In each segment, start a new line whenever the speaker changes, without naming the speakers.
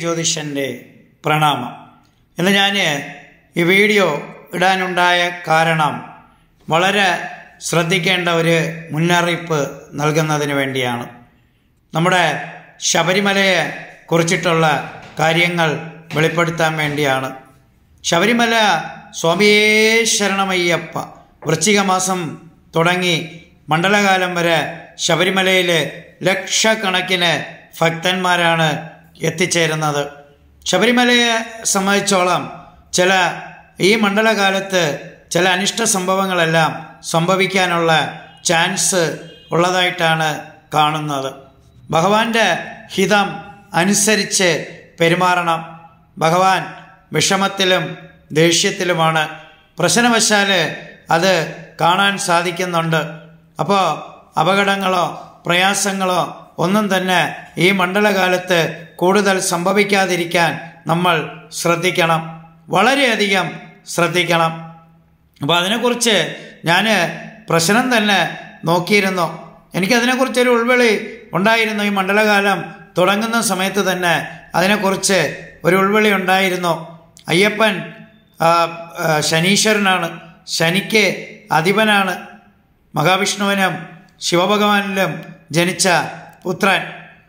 ജ്യോതിഷന്റെ പ്രണാമം. ഇന്ന് ഞാൻ ഈ വീഡിയോ ഇടാനുണ്ടായ കാരണം വളരെ ശ്രദ്ധിക്കേണ്ട ഒരു മുന്നറിയിപ്പ് നൽകുന്നതിന് വേണ്ടിയാണ്. നമ്മുടെ ശബരിമലയെ കുറിച്ചിട്ടുള്ള കാര്യങ്ങൾ വെളിപ്പെടുത്താൻ വേണ്ടിയാണ്. ശബരിമല സ്വാമിയേ ശരണമയ്യപ്പ വൃശ്ചിക മാസം തുടങ്ങി മണ്ഡലകാലം വരെ ശബരിമലയിൽ ലക്ഷക്കണക്കിന് ഭക്തന്മാരാണ് എത്തിച്ചേരുന്നത്. ശബരിമലയെ സംബന്ധിച്ചോളം ചില ഈ മണ്ഡലകാലത്ത് ചില അനിഷ്ട സംഭവങ്ങളെല്ലാം സംഭവിക്കാനുള്ള ചാൻസ് ഉള്ളതായിട്ടാണ് കാണുന്നത്. ഭഗവാന്റെ ഹിതം അനുസരിച്ച് പെരുമാറണം. ഭഗവാൻ വിഷമത്തിലും ദേഷ്യത്തിലുമാണ്. പ്രശ്നവശാൽ അത് കാണാൻ സാധിക്കുന്നുണ്ട്. അപ്പോൾ അപകടങ്ങളോ പ്രയാസങ്ങളോ ഒന്നും തന്നെ ഈ മണ്ഡലകാലത്ത് കൂടുതൽ സംഭവിക്കാതിരിക്കാൻ നമ്മൾ ശ്രദ്ധിക്കണം. വളരെയധികം ശ്രദ്ധിക്കണം. അപ്പോൾ അതിനെക്കുറിച്ച് ഞാൻ പ്രശ്നം തന്നെ നോക്കിയിരുന്നു. എനിക്കതിനെക്കുറിച്ചൊരു ഉൾവിളി ഉണ്ടായിരുന്നു. ഈ മണ്ഡലകാലം തുടങ്ങുന്ന സമയത്ത് തന്നെ അതിനെക്കുറിച്ച് ഒരു ഉൾവിളി ഉണ്ടായിരുന്നു. അയ്യപ്പൻ ശനീശ്വരനാണ്. ശനിക്ക് അധിപനാണ്. മഹാവിഷ്ണുവിനും ശിവഭഗവാനിലും ജനിച്ച പുത്രൻ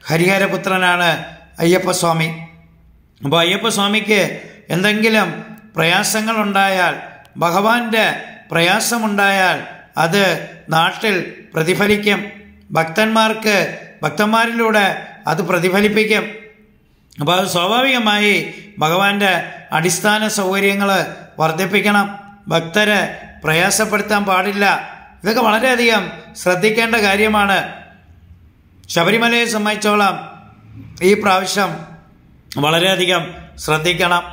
ഹരിഹരപുത്രനാണ് അയ്യപ്പസ്വാമി. അപ്പോൾ അയ്യപ്പസ്വാമിക്ക് എന്തെങ്കിലും പ്രയാസങ്ങളുണ്ടായാൽ ഭഗവാന്റെ പ്രയാസമുണ്ടായാൽ അത് നാട്ടിൽ പ്രതിഫലിക്കും. ഭക്തന്മാർക്ക് ഭക്തന്മാരിലൂടെ അത് പ്രതിഫലിപ്പിക്കും. അപ്പോൾ അത് സ്വാഭാവികമായി ഭഗവാന്റെ അടിസ്ഥാന സൗകര്യങ്ങൾ വർദ്ധിപ്പിക്കണം. ഭക്തരെ പ്രയാസപ്പെടുത്താൻ പാടില്ല. ഇതൊക്കെ വളരെയധികം ശ്രദ്ധിക്കേണ്ട കാര്യമാണ്. ശബരിമലയെ സംബന്ധിച്ചോളം ഈ പ്രാവശ്യം വളരെയധികം ശ്രദ്ധിക്കണം.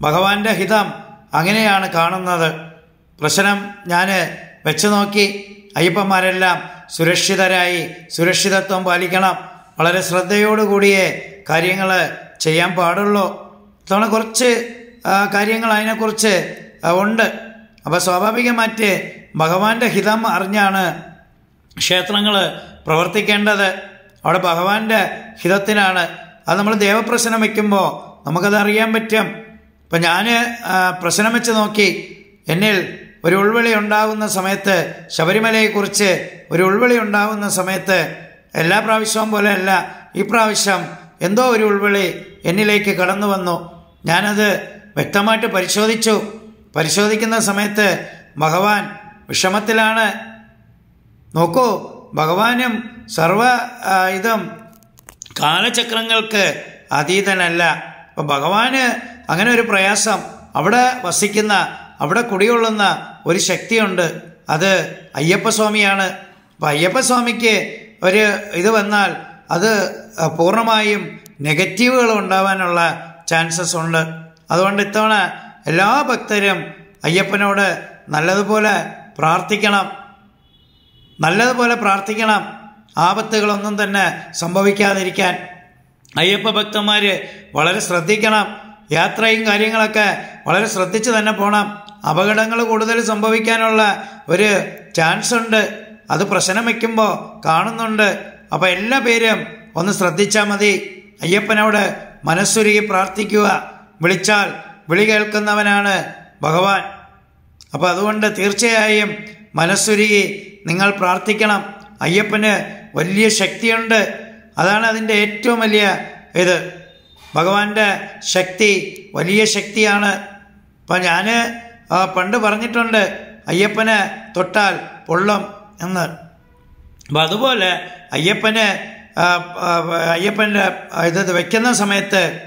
ഭഗവാന്റെ ഹിതം അങ്ങനെയാണ് കാണുന്നത്. പ്രശ്നം ഞാൻ വെച്ച് നോക്കി. അയ്യപ്പന്മാരെല്ലാം സുരക്ഷിതരായി സുരക്ഷിതത്വം പാലിക്കണം. വളരെ ശ്രദ്ധയോടുകൂടിയേ കാര്യങ്ങൾ ചെയ്യാൻ പാടുള്ളൂ. ഇത്തവണ കുറച്ച് കാര്യങ്ങൾ അതിനെക്കുറിച്ച് ഉണ്ട്. അപ്പോൾ സ്വാഭാവികമായിട്ട് ഭഗവാന്റെ ഹിതം അറിഞ്ഞാണ് ക്ഷേത്രങ്ങൾ പ്രവർത്തിക്കേണ്ടത്. അവിടെ ഭഗവാന്റെ ഹിതത്തിനാണ്. അത് നമ്മൾ ദേവപ്രശ്നം വയ്ക്കുമ്പോൾ നമുക്കത് അറിയാൻ പറ്റും. ഇപ്പം ഞാൻ പ്രശ്നം വെച്ച് നോക്കി. എന്നിൽ ഒരു ഉൾവിളി ഉണ്ടാകുന്ന സമയത്ത് ശബരിമലയെക്കുറിച്ച് ഒരു ഉൾവിളി ഉണ്ടാകുന്ന സമയത്ത് എല്ലാ പ്രാവശ്യവും പോലെ അല്ല ഈ പ്രാവശ്യം എന്തോ ഒരു ഉൾവിളി എന്നിലേക്ക് കടന്നു വന്നു. ഞാനത് വ്യക്തമായിട്ട് പരിശോധിച്ചു. പരിശോധിക്കുന്ന സമയത്ത് ഭഗവാൻ വിഷമത്തിലാണ്. നോക്കൂ ഭഗവാനും സർവ ഇതും കാലചക്രങ്ങൾക്ക് അതീതനല്ല. അപ്പം ഭഗവാന് അങ്ങനെ ഒരു പ്രയാസം. അവിടെ വസിക്കുന്ന അവിടെ കുടികൊള്ളുന്ന ഒരു ശക്തിയുണ്ട്. അത് അയ്യപ്പസ്വാമിയാണ്. അപ്പം അയ്യപ്പസ്വാമിക്ക് ഒരു ഇത് വന്നാൽ അത് പൂർണമായും നെഗറ്റീവുകൾ ഉണ്ടാവാനുള്ള ചാൻസസ് ഉണ്ട്. അതുകൊണ്ട് ഇത്തവണ എല്ലാ ഭക്തരും അയ്യപ്പനോട് നല്ലതുപോലെ പ്രാർത്ഥിക്കണം. നല്ലതുപോലെ പ്രാർത്ഥിക്കണം. ആപത്തുകളൊന്നും തന്നെ സംഭവിക്കാതിരിക്കാൻ. അയ്യപ്പ ഭക്തന്മാർ വളരെ ശ്രദ്ധിക്കണം. യാത്രയും കാര്യങ്ങളൊക്കെ വളരെ ശ്രദ്ധിച്ച് തന്നെ പോകണം അപകടങ്ങൾ കൂടുതൽ സംഭവിക്കാനുള്ള ഒരു ചാൻസ് ഉണ്ട്. അത് പ്രശ്നം വയ്ക്കുമ്പോൾ കാണുന്നുണ്ട്. അപ്പോൾ എല്ലാ പേരും ഒന്ന് ശ്രദ്ധിച്ചാൽ മതി. അയ്യപ്പനോട് മനസ്സുരുകി പ്രാർത്ഥിക്കുക. വിളിച്ചാൽ വിളി കേൾക്കുന്നവനാണ് ഭഗവാൻ. അപ്പോൾ അതുകൊണ്ട് തീർച്ചയായും മനസ്സുരുകി നിങ്ങൾ പ്രാർത്ഥിക്കണം. അയ്യപ്പന് വലിയ ശക്തിയുണ്ട്. അതാണ് അതിന്റെ ഏറ്റവും വലിയ ഇത്. ഭഗവാന്റെ ശക്തി വലിയ ശക്തിയാണ്. അപ്പം ഞാൻ പണ്ട് പറഞ്ഞിട്ടുണ്ട് അയ്യപ്പനെ തൊട്ടാൽ പൊള്ളും എന്ന്. അപ്പം അതുപോലെ അയ്യപ്പന് അയ്യപ്പന്റെ ഇത് വയ്ക്കുന്ന സമയത്ത്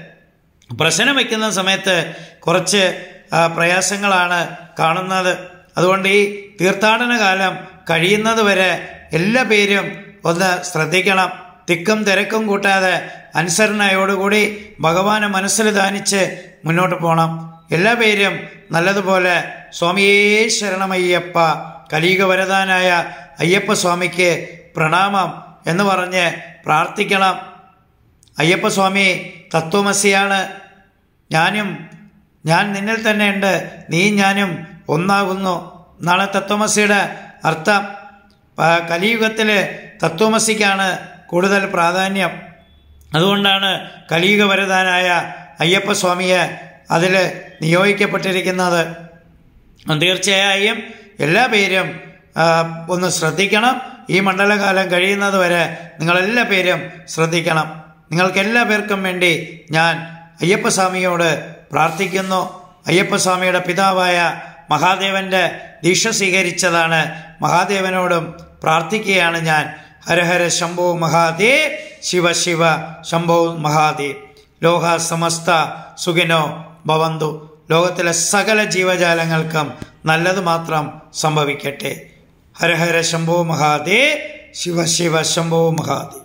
പ്രശ്നം വയ്ക്കുന്ന സമയത്ത് കുറച്ച് പ്രയാസങ്ങളാണ് കാണുന്നത്. അതുകൊണ്ട് ഈ തീർത്ഥാടന കാലം കഴിയുന്നത് വരെ എല്ലാ പേരും ഒന്ന് ശ്രദ്ധിക്കണം. തിക്കും തിരക്കും കൂട്ടാതെ അനുസരണയോടുകൂടി ഭഗവാനെ മനസ്സിൽ ധാനിച്ച് മുന്നോട്ട് പോകണം എല്ലാ പേരും നല്ലതുപോലെ സ്വാമിയേ ശരണമയ്യപ്പ കലീക വരദാനായ അയ്യപ്പ സ്വാമിക്ക് പ്രണാമം എന്ന് പറഞ്ഞ് പ്രാർത്ഥിക്കണം. അയ്യപ്പ അയ്യപ്പസ്വാമി തത്വമസിയാണ്. ഞാനും ഞാൻ നിന്നിൽ തന്നെയുണ്ട്. നീ ഞാനും ഒന്നാകുന്നു. എന്നാണ് തത്വമസിയുടെ അർത്ഥം കലിയുഗത്തിൽ തത്വമസിക്കാണ് കൂടുതൽ പ്രാധാന്യം. അതുകൊണ്ടാണ് കലിയുഗ വരദാനായ അയ്യപ്പസ്വാമിയെ അതിൽ നിയോഗിക്കപ്പെട്ടിരിക്കുന്നത്. തീർച്ചയായും എല്ലാ പേരും ഒന്ന് ശ്രദ്ധിക്കണം. ഈ മണ്ഡലകാലം കഴിയുന്നത് വരെ നിങ്ങളെല്ലാ പേരും ശ്രദ്ധിക്കണം. നിങ്ങൾക്ക് എല്ലാ പേർക്കും വേണ്ടി ഞാൻ അയ്യപ്പസ്വാമിയോട് പ്രാർത്ഥിക്കുന്നു. അയ്യപ്പസ്വാമിയുടെ പിതാവായ മഹാദേവന്റെ ദീക്ഷ സ്വീകരിച്ചതാണ്. മഹാദേവനോടും പ്രാർത്ഥിക്കുകയാണ് ഞാൻ. ഹരഹര ശംഭോ മഹാദേ ശിവ ശിവ ശംഭോ മഹാദേ. ലോക സമസ്ത സുഖിനോ ഭവന്തു. ലോകത്തിലെ സകല ജീവജാലങ്ങൾക്കും നല്ലത് മാത്രം സംഭവിക്കട്ടെ. ഹരഹര ശംഭോ മഹാദേ ശിവ ശിവ ശംഭോ മഹാദേ.